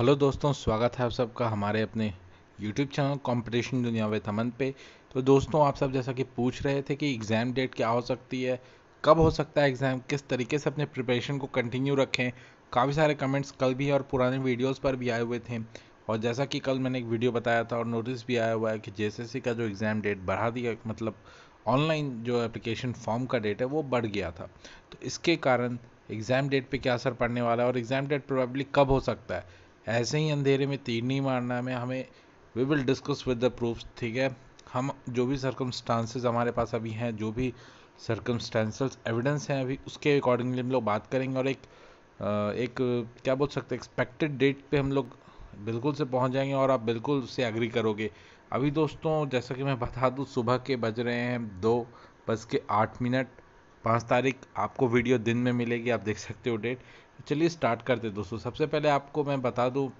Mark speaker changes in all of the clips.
Speaker 1: Hello दोस्तों, स्वागत है आप सबका हमारे अपने यूट्यूब चैनल कंपटीशन दुनिया वे थमन पे। तो दोस्तों, आप सब जैसा कि पूछ रहे थे कि एग्ज़ाम डेट क्या हो सकती है, कब हो सकता है एग्ज़ाम किस तरीके से अपने प्रिपरेशन को कंटिन्यू रखें, काफ़ी सारे कमेंट्स कल भी और पुराने वीडियोस पर भी आए हुए थे। और जैसा कि कल मैंने एक वीडियो बताया था और नोटिस भी आया हुआ है कि जे का जो एग्ज़ाम डेट बढ़ा दिया मतलब ऑनलाइन जो एप्लीकेशन फॉर्म का डेट है, वो बढ़ गया था। तो इसके कारण एग्ज़ाम डेट पे क्या असर पड़ने वाला है और एग्ज़ाम डेट प्रोबेबली कब हो सकता है? ऐसे ही अंधेरे में तीर नहीं मारना में, हमें we will discuss with the proof ठीक है? हम जो भी सर्कमस्टांसेस हमारे पास अभी हैं, जो भी सर्कमस्टांसल एविडेंस हैं अभी, उसके अकॉर्डिंगली हम लोग बात करेंगे और एक एक, क्या बोल सकते हैं एक्सपेक्टेड डेट पे हम लोग बिल्कुल से पहुँच जाएँगे और आप बिल्कुल उससे एग्री करोगे। अभी दोस्तों, जैसा कि मैं बता दूँ, सुबह के बज रहे हैं दो बज के आठ मिनट। पाँच तारीख आपको वीडियो दिन में मिलेगी, आप देख सकते हो डेट। चलिए स्टार्ट करते हैं दोस्तों। सबसे पहले आपको मैं बता दूँ,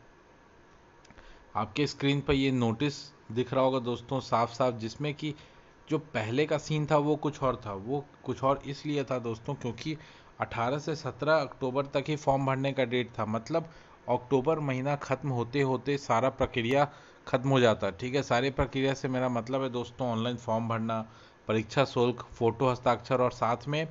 Speaker 1: आपके स्क्रीन पर ये नोटिस दिख रहा होगा दोस्तों साफ़ साफ़ जिसमें कि जो पहले का सीन था, वो कुछ और था। वो कुछ और इसलिए था दोस्तों, क्योंकि 18 से 17 अक्टूबर तक ही फॉर्म भरने का डेट था। मतलब अक्टूबर महीना ख़त्म होते होते सारा प्रक्रिया ख़त्म हो जाता। ठीक है, सारी प्रक्रिया से मेरा मतलब है दोस्तों ऑनलाइन फॉर्म भरना परीक्षा शुल्क, फ़ोटो हस्ताक्षर और साथ में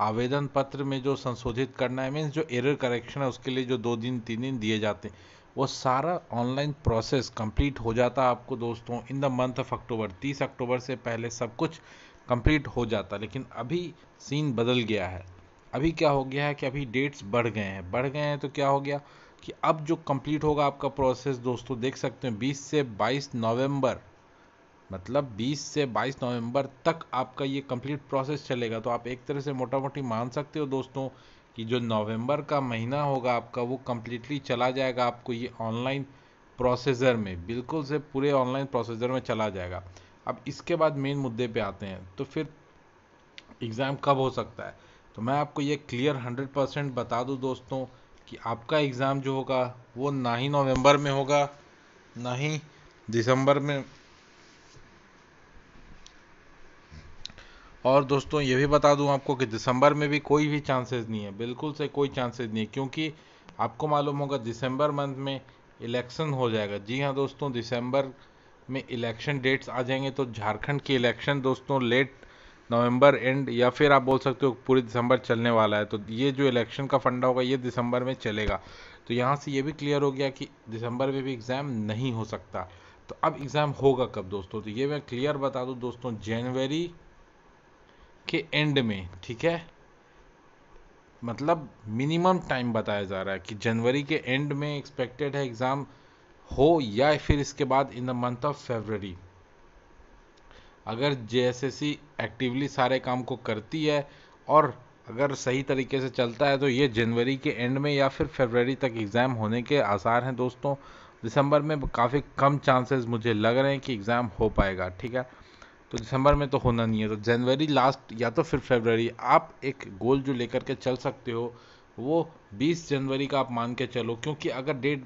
Speaker 1: आवेदन पत्र में जो संशोधित करना है मीन्स जो एरर करेक्शन है, उसके लिए जो दो दिन, तीन दिन दिए जाते हैं, वो सारा ऑनलाइन प्रोसेस कंप्लीट हो जाता है आपको दोस्तों in the month of October 30 October से पहले सब कुछ कंप्लीट हो जाता लेकिन अभी सीन बदल गया है। अभी क्या हो गया है कि अभी डेट्स बढ़ गए हैं, बढ़ गए हैं तो क्या हो गया कि अब जो कंप्लीट होगा आपका प्रोसेस दोस्तों, देख सकते हैं 20 से 22 नवंबर मतलब 20 से 22 नवंबर तक आपका ये कंप्लीट प्रोसेस चलेगा। तो आप एक तरह से मोटा मोटी मान सकते हो दोस्तों कि जो नवंबर का महीना होगा आपका, वो कम्प्लीटली चला जाएगा आपको ये ऑनलाइन प्रोसेसर में। बिल्कुल से पूरे ऑनलाइन प्रोसेसर में चला जाएगा। अब इसके बाद मेन मुद्दे पे आते हैं। तो फिर एग्ज़ाम कब हो सकता है? तो मैं आपको ये क्लियर हंड्रेड परसेंट बता दूँ दोस्तों कि आपका एग्ज़ाम जो होगा, वो ना ही नवंबर में होगा, ना ही दिसंबर में और दोस्तों, ये भी बता दूँ आपको कि दिसंबर में भी कोई भी चांसेस नहीं है। बिल्कुल से कोई चांसेस नहीं है, क्योंकि आपको मालूम होगा, दिसंबर मंथ में इलेक्शन हो जाएगा। जी हाँ दोस्तों, दिसंबर में इलेक्शन डेट्स आ जाएँगे तो झारखंड की इलेक्शन दोस्तों लेट नवंबर एंड या फिर आप बोल सकते हो पूरी दिसंबर चलने वाला है। तो ये जो इलेक्शन का फंडा होगा, ये दिसंबर में चलेगा। तो यहाँ से ये भी क्लियर हो गया कि दिसंबर में भी एग्ज़ाम नहीं हो सकता। तो अब एग्ज़ाम होगा कब दोस्तों? तो ये मैं क्लियर बता दूँ दोस्तों जनवरी के एंड में, ठीक है? मतलब मिनिमम टाइम बताया जा रहा है कि जनवरी के एंड में एक्सपेक्टेड है एग्ज़ाम हो या फिर इसके बाद in the month of February अगर जेएसएससी एक्टिवली सारे काम को करती है और अगर सही तरीके से चलता है तो ये जनवरी के एंड में या फिर फरवरी तक एग्ज़ाम होने के आसार हैं दोस्तों। दिसंबर में काफ़ी कम चांसेस मुझे लग रहे हैं कि एग्ज़ाम हो पाएगा, ठीक है? तो दिसंबर में तो होना नहीं है। तो जनवरी लास्ट या तो फिर फरवरी आप एक गोल जो लेकर के चल सकते हो, वो 20 जनवरी का आप मान के चलो। क्योंकि अगर डेट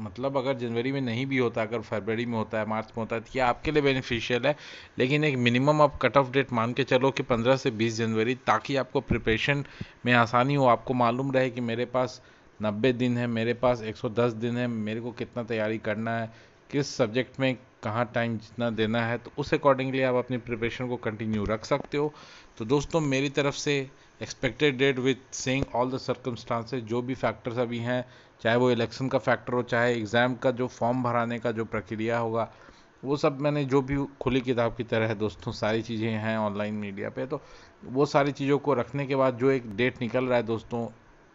Speaker 1: मतलब अगर जनवरी में नहीं भी होता, अगर फरवरी में होता है मार्च में होता है तो ये आपके लिए बेनिफिशियल है। लेकिन एक मिनिमम आप कट ऑफ़ डेट मान के चलो कि 15 से 20 जनवरी, ताकि आपको प्रिपरेशन में आसानी हो। आपको मालूम रहे कि मेरे पास 90 दिन है, मेरे पास 110 दिन है, मेरे को कितना तैयारी करना है किस सब्जेक्ट में कहाँ टाइम जितना देना है तो उस अकॉर्डिंगली आप अपनी प्रिपरेशन को कंटिन्यू रख सकते हो। तो दोस्तों, मेरी तरफ़ से expected date with saying all the circumstances जो भी फैक्टर्स अभी हैं, चाहे वो इलेक्शन का फैक्टर हो, चाहे एग्ज़ाम का जो फॉर्म भराने का जो प्रक्रिया होगा, वो सब मैंने जो भी खुली किताब की तरह है दोस्तों, सारी चीज़ें हैं ऑनलाइन मीडिया पे तो वो सारी चीज़ों को रखने के बाद जो एक डेट निकल रहा है दोस्तों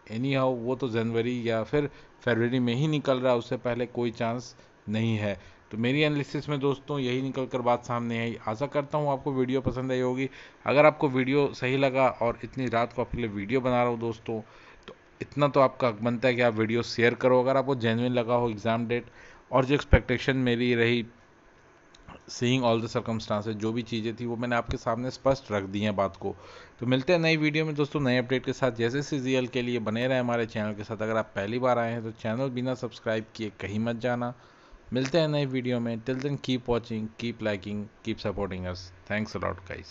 Speaker 1: एनी हाउ वो तो जनवरी या फिर फरवरी में ही निकल रहा है, उससे पहले कोई चांस नहीं है। तो मेरी एनालिसिस में दोस्तों यही निकल कर बात सामने आई। आशा करता हूँ आपको वीडियो पसंद आई होगी। अगर आपको वीडियो सही लगा और इतनी रात को आपके लिए वीडियो बना रहा हूँ दोस्तों तो इतना तो आपका हक बनता है कि आप वीडियो शेयर करो। अगर आपको जेनविन लगा हो एग्ज़ाम डेट और जो एक्सपेक्टेशन मेरी रही सीइंग ऑल द सर्कमस्टांसेस जो भी चीज़ें थी, वो मैंने आपके सामने स्पष्ट रख दी हैं बात को। तो मिलते हैं नई वीडियो में दोस्तों, नए अपडेट के साथ। जैसे सी के लिए बने रहे हमारे चैनल के साथ। अगर आप पहली बार आए हैं तो चैनल बिना सब्सक्राइब किए कहीं मत जाना। मिलते हैं नए वीडियो में। Till then keep watching keep liking keep supporting us thanks a lot guys